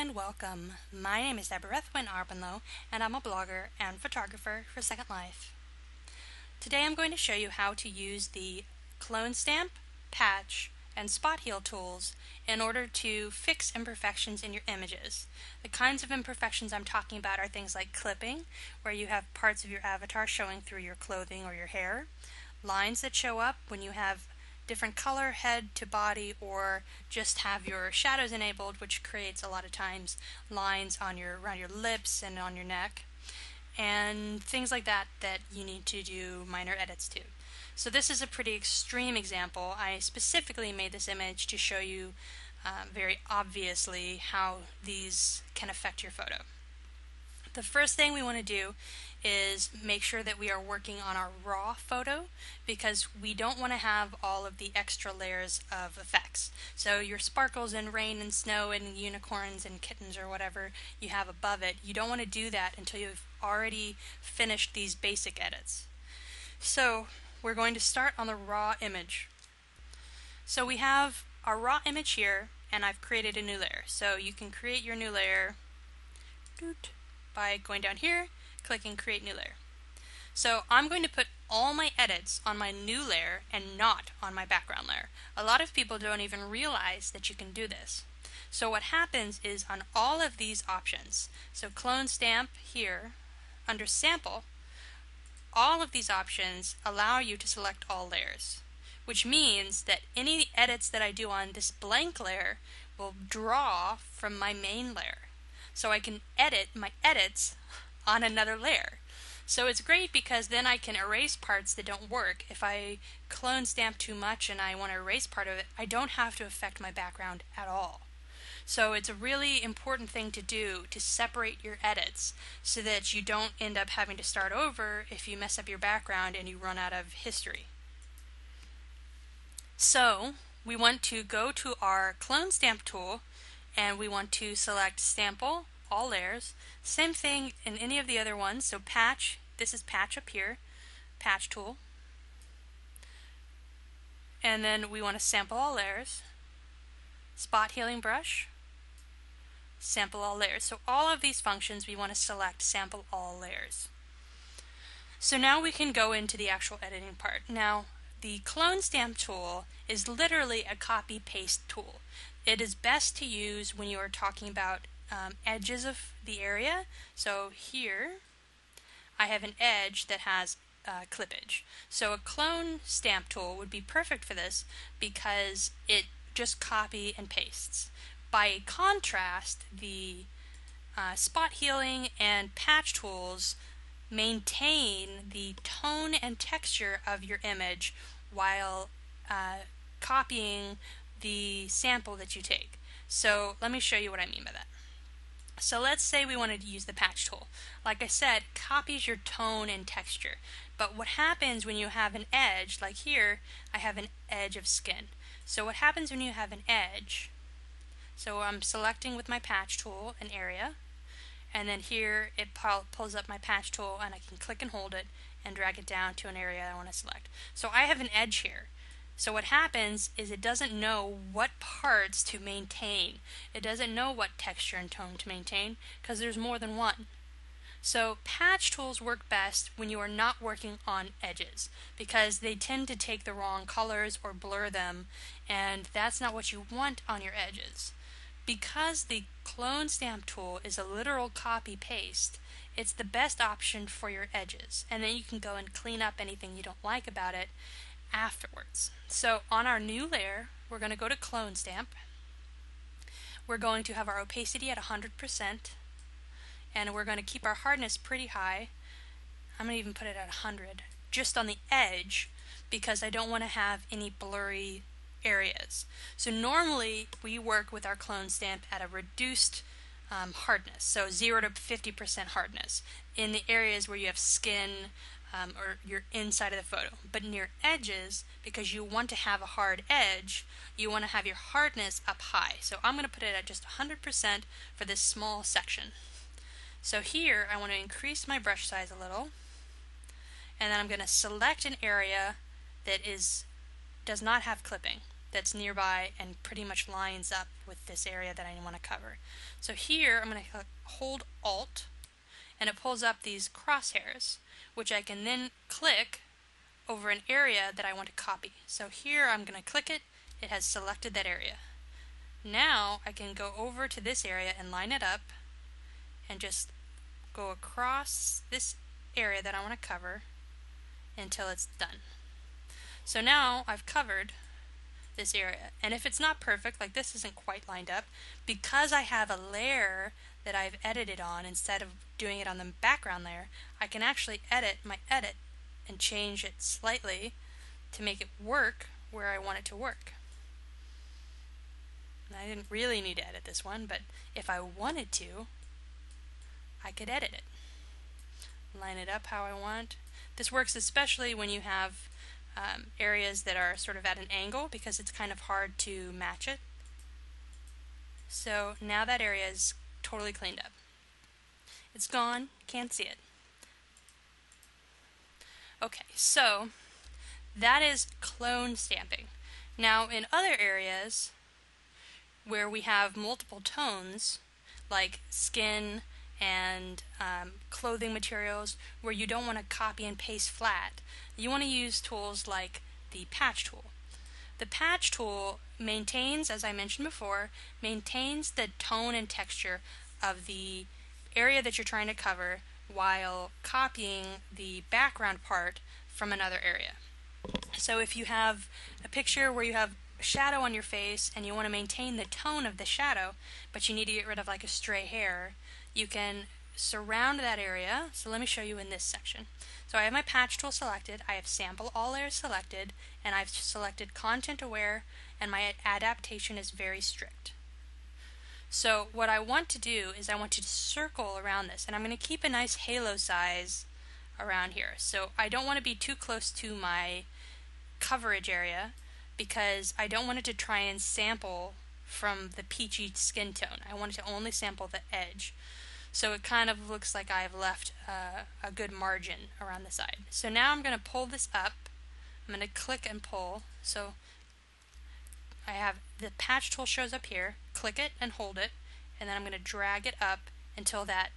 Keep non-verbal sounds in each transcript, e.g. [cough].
and welcome. My name is Daeberethwen Arbenlow and I'm a blogger and photographer for Second Life. Today I'm going to show you how to use the clone stamp, patch, and spot heal tools in order to fix imperfections in your images. The kinds of imperfections I'm talking about are things like clipping, where you have parts of your avatar showing through your clothing or your hair, lines that show up when you have different color head to body or just have your shadows enabled which creates a lot of times lines on your around your lips and on your neck and things like that that you need to do minor edits to. So this is a pretty extreme example. I specifically made this image to show you uh, very obviously how these can affect your photo. The first thing we want to do is make sure that we are working on our raw photo because we don't want to have all of the extra layers of effects. So your sparkles and rain and snow and unicorns and kittens or whatever you have above it, you don't want to do that until you've already finished these basic edits. So we're going to start on the raw image. So we have our raw image here and I've created a new layer. So you can create your new layer by going down here, clicking create new layer. So I'm going to put all my edits on my new layer and not on my background layer. A lot of people don't even realize that you can do this. So what happens is on all of these options, so clone stamp here, under sample, all of these options allow you to select all layers, which means that any edits that I do on this blank layer will draw from my main layer so I can edit my edits on another layer. So it's great because then I can erase parts that don't work. If I clone stamp too much and I want to erase part of it, I don't have to affect my background at all. So it's a really important thing to do to separate your edits so that you don't end up having to start over if you mess up your background and you run out of history. So we want to go to our clone stamp tool and we want to select sample, all layers. Same thing in any of the other ones. So patch, this is patch up here, patch tool. And then we want to sample all layers. Spot healing brush, sample all layers. So all of these functions we want to select sample all layers. So now we can go into the actual editing part. Now the clone stamp tool is literally a copy paste tool. It is best to use when you are talking about um, edges of the area. So here I have an edge that has uh, clippage. So a clone stamp tool would be perfect for this because it just copy and pastes. By contrast, the uh, spot healing and patch tools maintain the tone and texture of your image while uh, copying the sample that you take. So let me show you what I mean by that. So let's say we wanted to use the patch tool. Like I said, copies your tone and texture. But what happens when you have an edge, like here, I have an edge of skin. So what happens when you have an edge, so I'm selecting with my patch tool an area, and then here it pulls up my patch tool and I can click and hold it and drag it down to an area I want to select. So I have an edge here. So what happens is it doesn't know what parts to maintain. It doesn't know what texture and tone to maintain because there's more than one. So patch tools work best when you are not working on edges because they tend to take the wrong colors or blur them and that's not what you want on your edges. Because the clone stamp tool is a literal copy paste, it's the best option for your edges and then you can go and clean up anything you don't like about it afterwards. So on our new layer, we're going to go to clone stamp. We're going to have our opacity at 100% and we're going to keep our hardness pretty high. I'm going to even put it at 100 just on the edge because I don't want to have any blurry areas. So normally we work with our clone stamp at a reduced um, hardness, so 0 to 50% hardness in the areas where you have skin, um, or you're inside of the photo. But near edges, because you want to have a hard edge, you want to have your hardness up high. So I'm going to put it at just 100% for this small section. So here I want to increase my brush size a little and then I'm going to select an area that is does not have clipping. that's nearby and pretty much lines up with this area that I want to cover. So here I'm going to hold Alt and it pulls up these crosshairs which I can then click over an area that I want to copy. So here I'm going to click it, it has selected that area. Now I can go over to this area and line it up and just go across this area that I want to cover until it's done. So now I've covered this area. And if it's not perfect, like this isn't quite lined up, because I have a layer that I've edited on instead of doing it on the background layer, I can actually edit my edit and change it slightly to make it work where I want it to work. And I didn't really need to edit this one, but if I wanted to, I could edit it. Line it up how I want. This works especially when you have um, areas that are sort of at an angle because it's kind of hard to match it. So now that area is totally cleaned up. It's gone, can't see it. Okay, so that is clone stamping. Now in other areas where we have multiple tones, like skin and um, clothing materials where you don't want to copy and paste flat. You want to use tools like the patch tool. The patch tool maintains, as I mentioned before, maintains the tone and texture of the area that you're trying to cover while copying the background part from another area. So if you have a picture where you have shadow on your face and you want to maintain the tone of the shadow, but you need to get rid of like a stray hair, you can surround that area. So let me show you in this section. So I have my patch tool selected, I have sample all layers selected, and I've selected content aware, and my adaptation is very strict. So what I want to do is I want to circle around this, and I'm going to keep a nice halo size around here. So I don't want to be too close to my coverage area because I don't want it to try and sample from the peachy skin tone. I want it to only sample the edge. So it kind of looks like I've left uh, a good margin around the side. So now I'm going to pull this up. I'm going to click and pull. So I have the patch tool shows up here. Click it and hold it. And then I'm going to drag it up until that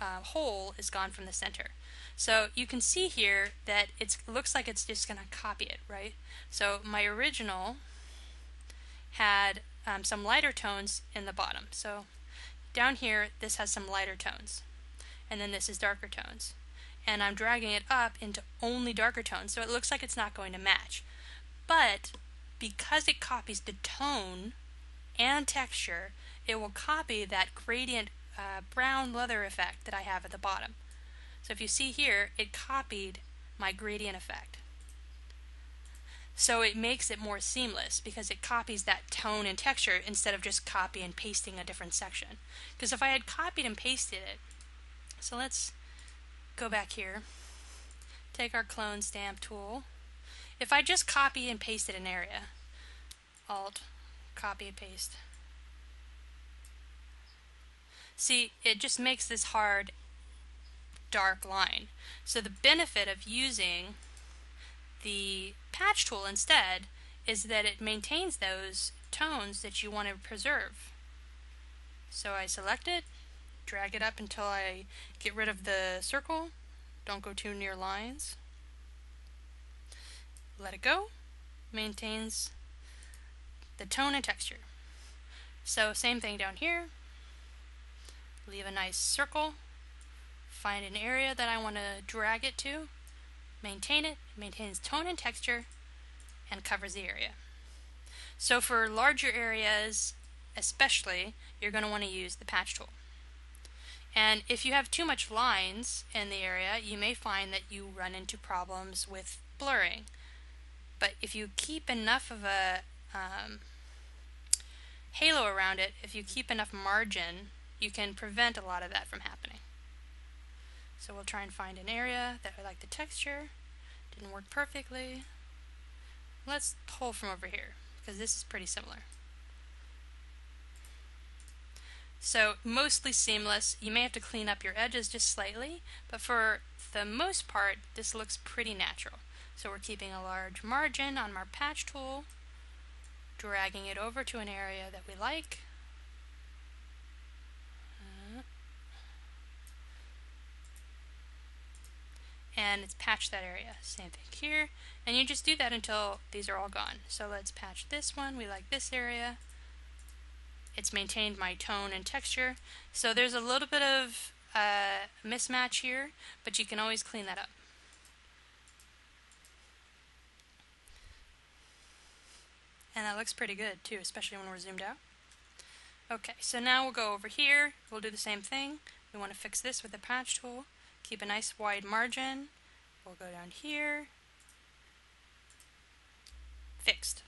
uh, hole is gone from the center. So you can see here that it looks like it's just going to copy it, right? So my original had um, some lighter tones in the bottom. So down here, this has some lighter tones. And then this is darker tones. And I'm dragging it up into only darker tones, so it looks like it's not going to match. But because it copies the tone and texture, it will copy that gradient uh, brown leather effect that I have at the bottom. So if you see here, it copied my gradient effect. So it makes it more seamless because it copies that tone and texture instead of just copy and pasting a different section. Because if I had copied and pasted it, so let's go back here, take our clone stamp tool. If I just copy and pasted an area, Alt, copy and paste. See, it just makes this hard dark line. So the benefit of using the patch tool instead is that it maintains those tones that you want to preserve. So I select it, drag it up until I get rid of the circle, don't go too near lines, let it go, maintains the tone and texture. So same thing down here, leave a nice circle, find an area that I want to drag it to, maintain it, maintains tone and texture, and covers the area. So for larger areas especially, you're going to want to use the patch tool. And if you have too much lines in the area, you may find that you run into problems with blurring. But if you keep enough of a um, halo around it, if you keep enough margin, you can prevent a lot of that from happening. So we'll try and find an area that I like the texture. Didn't work perfectly. Let's pull from over here, because this is pretty similar. So mostly seamless. You may have to clean up your edges just slightly, but for the most part, this looks pretty natural. So we're keeping a large margin on our patch tool, dragging it over to an area that we like. and it's patched that area. Same thing here. And you just do that until these are all gone. So let's patch this one. We like this area. It's maintained my tone and texture. So there's a little bit of uh, mismatch here, but you can always clean that up. And that looks pretty good too, especially when we're zoomed out. Okay, so now we'll go over here. We'll do the same thing. We want to fix this with the patch tool. Keep a nice wide margin. We'll go down here. Fixed.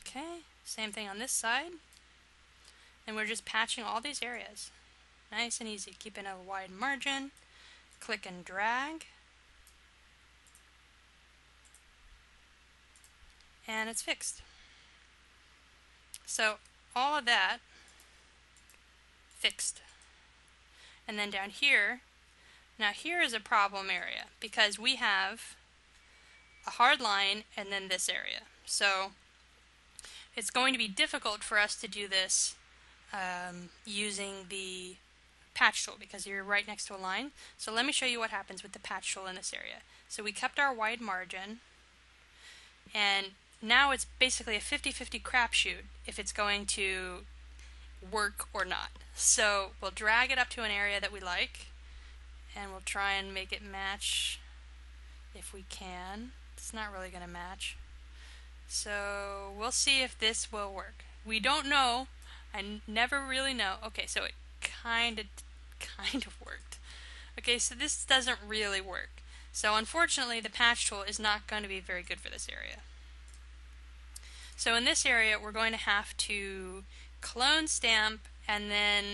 Okay, same thing on this side. And we're just patching all these areas. Nice and easy, keeping a wide margin. Click and drag. And it's fixed. So all of that fixed. And then down here, now here is a problem area because we have a hard line and then this area. So it's going to be difficult for us to do this um, using the patch tool because you're right next to a line. So let me show you what happens with the patch tool in this area. So we kept our wide margin and now it's basically a 50-50 crapshoot if it's going to work or not. So we'll drag it up to an area that we like and we'll try and make it match if we can. It's not really going to match. So we'll see if this will work. We don't know. I never really know. Okay, so it kind of kind of [laughs] worked. Okay, so this doesn't really work. So unfortunately, the patch tool is not going to be very good for this area. So in this area, we're going to have to clone stamp and then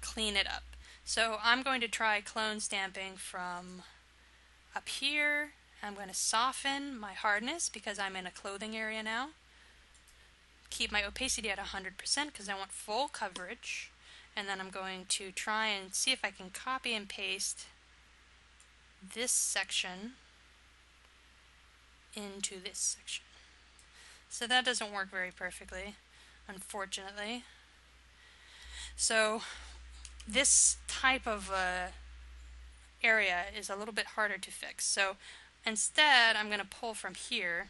clean it up. So I'm going to try clone stamping from up here. I'm going to soften my hardness because I'm in a clothing area now. Keep my opacity at 100% because I want full coverage. And then I'm going to try and see if I can copy and paste this section into this section. So that doesn't work very perfectly, unfortunately. So this type of uh, area is a little bit harder to fix. So instead, I'm going to pull from here,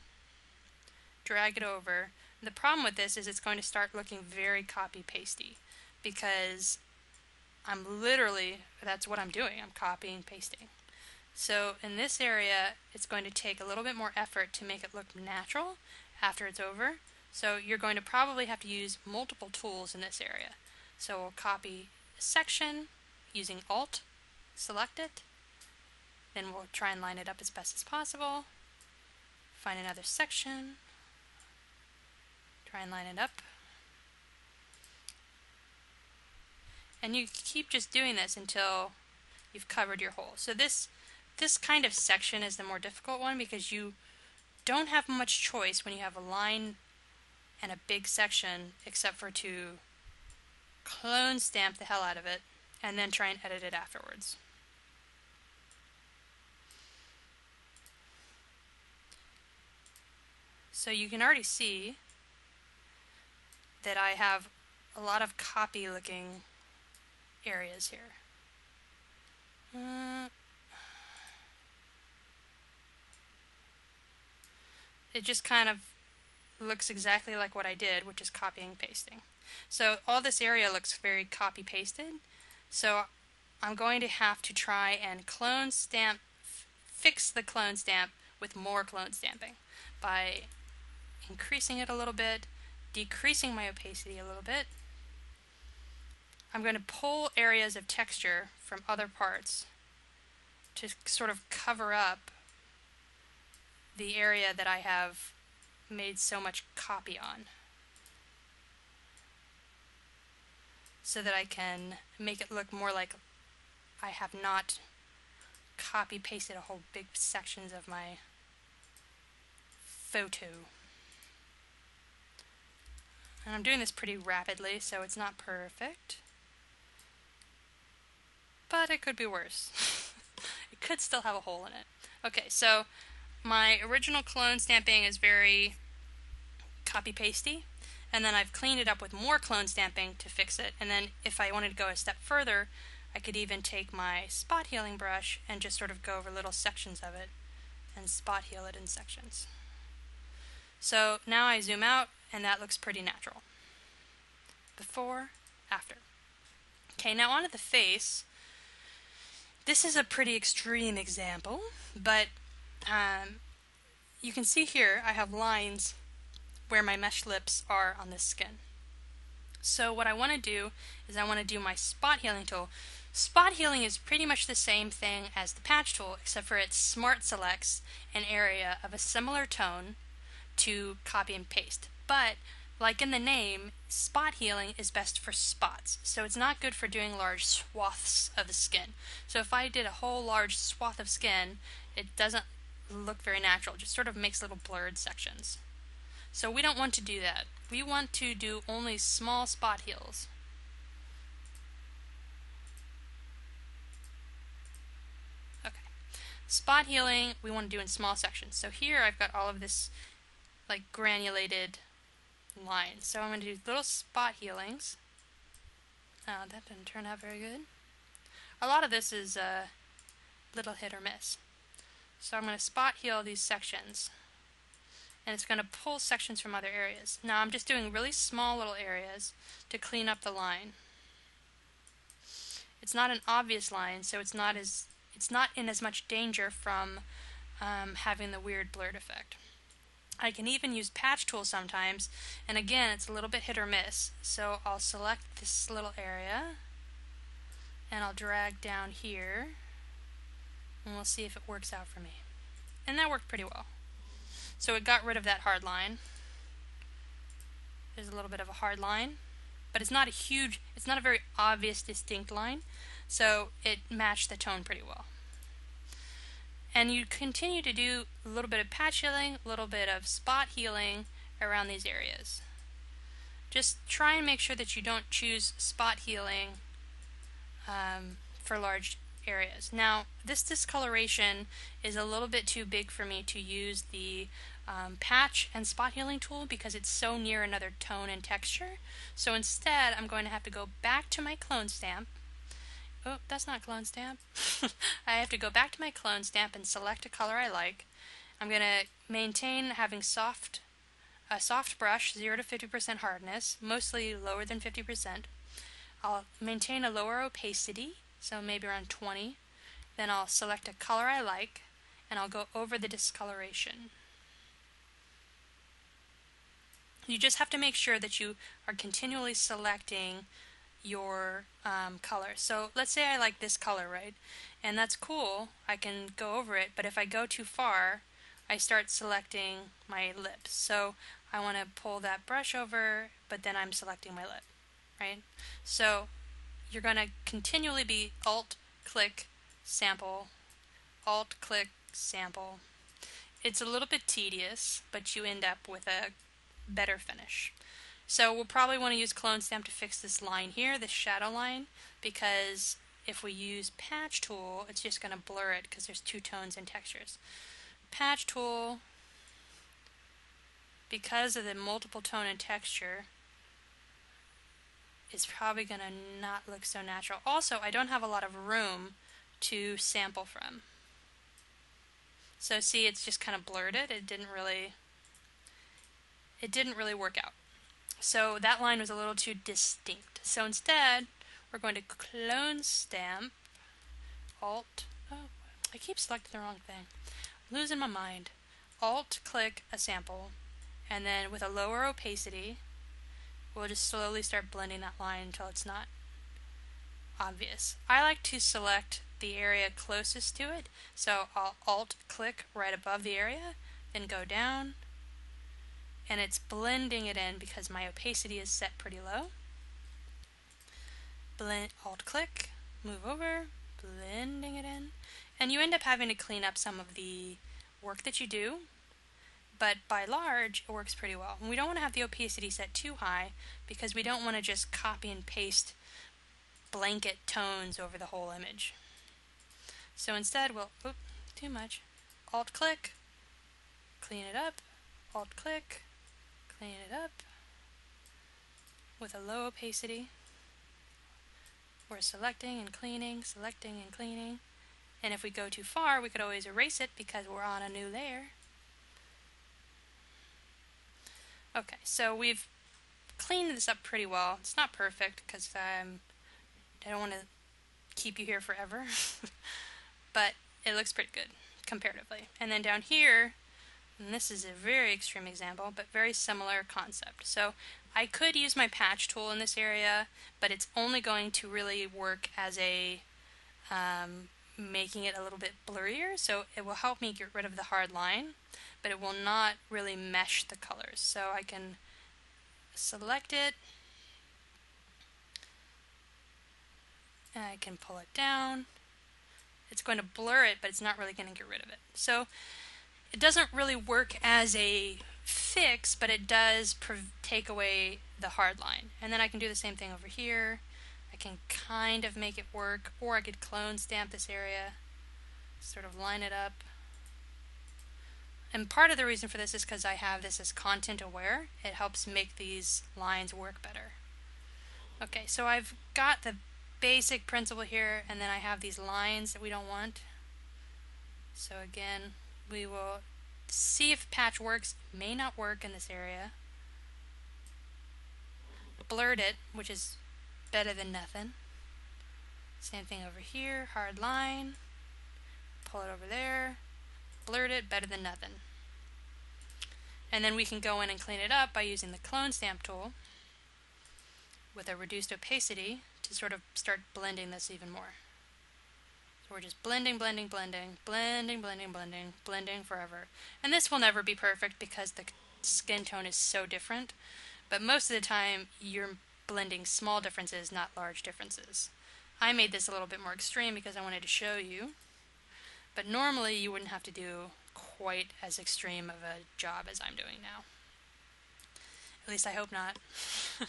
drag it over. The problem with this is it's going to start looking very copy-pasty because I'm literally, that's what I'm doing, I'm copying pasting. So in this area, it's going to take a little bit more effort to make it look natural after it's over. So you're going to probably have to use multiple tools in this area. So we'll copy a section using Alt, select it, then we'll try and line it up as best as possible. Find another section, try and line it up. And you keep just doing this until you've covered your hole. So this this kind of section is the more difficult one because you don't have much choice when you have a line and a big section except for to clone stamp the hell out of it, and then try and edit it afterwards. So you can already see that I have a lot of copy looking areas here. Uh, it just kind of looks exactly like what I did, which is copying and pasting. So all this area looks very copy pasted. So I'm going to have to try and clone stamp, fix the clone stamp with more clone stamping by increasing it a little bit, decreasing my opacity a little bit. I'm going to pull areas of texture from other parts to sort of cover up the area that I have made so much copy on. so that I can make it look more like I have not copy pasted a whole big sections of my photo. And I'm doing this pretty rapidly, so it's not perfect. But it could be worse. [laughs] it could still have a hole in it. Okay, so my original clone stamping is very copy pasty and then I've cleaned it up with more clone stamping to fix it and then if I wanted to go a step further I could even take my spot healing brush and just sort of go over little sections of it and spot heal it in sections. So now I zoom out and that looks pretty natural. Before, after. Okay, now onto the face. This is a pretty extreme example, but um, you can see here I have lines where my mesh lips are on this skin. So what I want to do is I want to do my spot healing tool. Spot healing is pretty much the same thing as the patch tool, except for it smart selects an area of a similar tone to copy and paste. But like in the name, spot healing is best for spots, so it's not good for doing large swaths of the skin. So if I did a whole large swath of skin, it doesn't look very natural, just sort of makes little blurred sections. So we don't want to do that. We want to do only small spot heals. Okay. Spot healing we want to do in small sections. So here I've got all of this like granulated line. So I'm going to do little spot healings. Oh, that didn't turn out very good. A lot of this is a uh, little hit or miss. So I'm going to spot heal these sections and it's going to pull sections from other areas. Now I'm just doing really small little areas to clean up the line. It's not an obvious line, so it's not as it's not in as much danger from um, having the weird blurred effect. I can even use patch tool sometimes, and again it's a little bit hit or miss. So I'll select this little area, and I'll drag down here, and we'll see if it works out for me. And that worked pretty well. So it got rid of that hard line. There's a little bit of a hard line, but it's not a huge, it's not a very obvious distinct line, so it matched the tone pretty well. And you continue to do a little bit of patch healing, a little bit of spot healing around these areas. Just try and make sure that you don't choose spot healing um, for large areas. Now, this discoloration is a little bit too big for me to use the um, patch and spot healing tool because it's so near another tone and texture. So instead, I'm going to have to go back to my clone stamp. Oh, that's not clone stamp. [laughs] I have to go back to my clone stamp and select a color I like. I'm going to maintain having soft a soft brush, 0 to 50% hardness, mostly lower than 50%. I'll maintain a lower opacity, so maybe around 20. Then I'll select a color I like, and I'll go over the discoloration. You just have to make sure that you are continually selecting your um, color. So let's say I like this color, right? And that's cool. I can go over it, but if I go too far, I start selecting my lips. So I want to pull that brush over, but then I'm selecting my lip, right? So you're going to continually be Alt, click, sample, Alt, click, sample. It's a little bit tedious, but you end up with a better finish. So we'll probably want to use clone stamp to fix this line here, this shadow line, because if we use patch tool, it's just going to blur it because there's two tones and textures. Patch tool, because of the multiple tone and texture, is probably going to not look so natural. Also, I don't have a lot of room to sample from. So see, it's just kind of blurred it. Didn't really it didn't really work out. So that line was a little too distinct. So instead, we're going to clone stamp, Alt, oh, I keep selecting the wrong thing. Losing my mind. Alt click a sample, and then with a lower opacity, we'll just slowly start blending that line until it's not obvious. I like to select the area closest to it, so I'll Alt click right above the area, then go down, and it's blending it in because my opacity is set pretty low. Blend, alt click, move over, blending it in, and you end up having to clean up some of the work that you do, but by large, it works pretty well. And we don't want to have the opacity set too high because we don't want to just copy and paste blanket tones over the whole image. So instead, we'll, oop, too much, alt click, clean it up, alt click, clean it up with a low opacity. We're selecting and cleaning, selecting and cleaning. And if we go too far, we could always erase it because we're on a new layer. Okay, so we've cleaned this up pretty well. It's not perfect because I don't want to keep you here forever, [laughs] but it looks pretty good comparatively. And then down here, and this is a very extreme example, but very similar concept. So I could use my patch tool in this area, but it's only going to really work as a um, making it a little bit blurrier, so it will help me get rid of the hard line, but it will not really mesh the colors. So I can select it, I can pull it down. It's going to blur it, but it's not really going to get rid of it. So it doesn't really work as a fix, but it does take away the hard line. And then I can do the same thing over here. I can kind of make it work, or I could clone stamp this area, sort of line it up. And part of the reason for this is because I have this as content aware. It helps make these lines work better. Okay, so I've got the basic principle here, and then I have these lines that we don't want. So again, we will see if patch works. May not work in this area. Blurred it, which is better than nothing. Same thing over here, hard line. Pull it over there. Blurred it, better than nothing. And then we can go in and clean it up by using the clone stamp tool with a reduced opacity to sort of start blending this even more. So we're just blending, blending, blending, blending, blending, blending, blending forever. And this will never be perfect because the skin tone is so different, but most of the time you're blending small differences, not large differences. I made this a little bit more extreme because I wanted to show you, but normally you wouldn't have to do quite as extreme of a job as I'm doing now. At least I hope not. [laughs]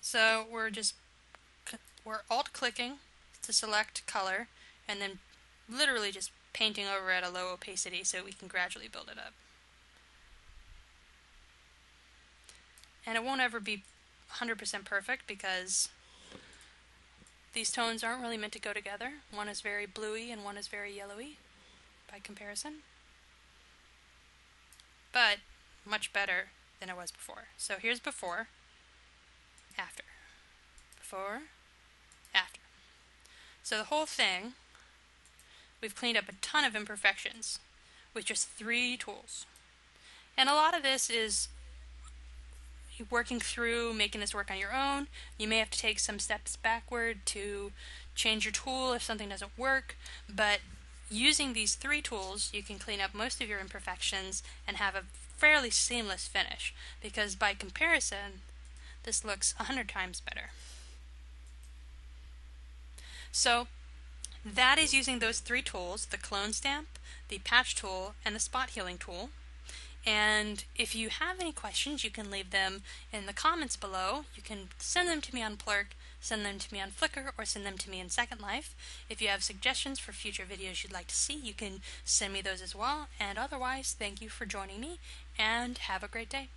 so we're just, we're alt clicking to select color and then literally just painting over at a low opacity so we can gradually build it up. And it won't ever be 100% perfect because these tones aren't really meant to go together. One is very bluey and one is very yellowy by comparison. But much better than it was before. So here's before, after. Before, after. So the whole thing, we've cleaned up a ton of imperfections with just three tools. And a lot of this is working through making this work on your own. You may have to take some steps backward to change your tool if something doesn't work, but using these three tools, you can clean up most of your imperfections and have a fairly seamless finish because by comparison, this looks a hundred times better. So that is using those three tools, the clone stamp, the patch tool, and the spot healing tool. And if you have any questions, you can leave them in the comments below. You can send them to me on Plurk, send them to me on Flickr, or send them to me in Second Life. If you have suggestions for future videos you'd like to see, you can send me those as well. And otherwise, thank you for joining me, and have a great day.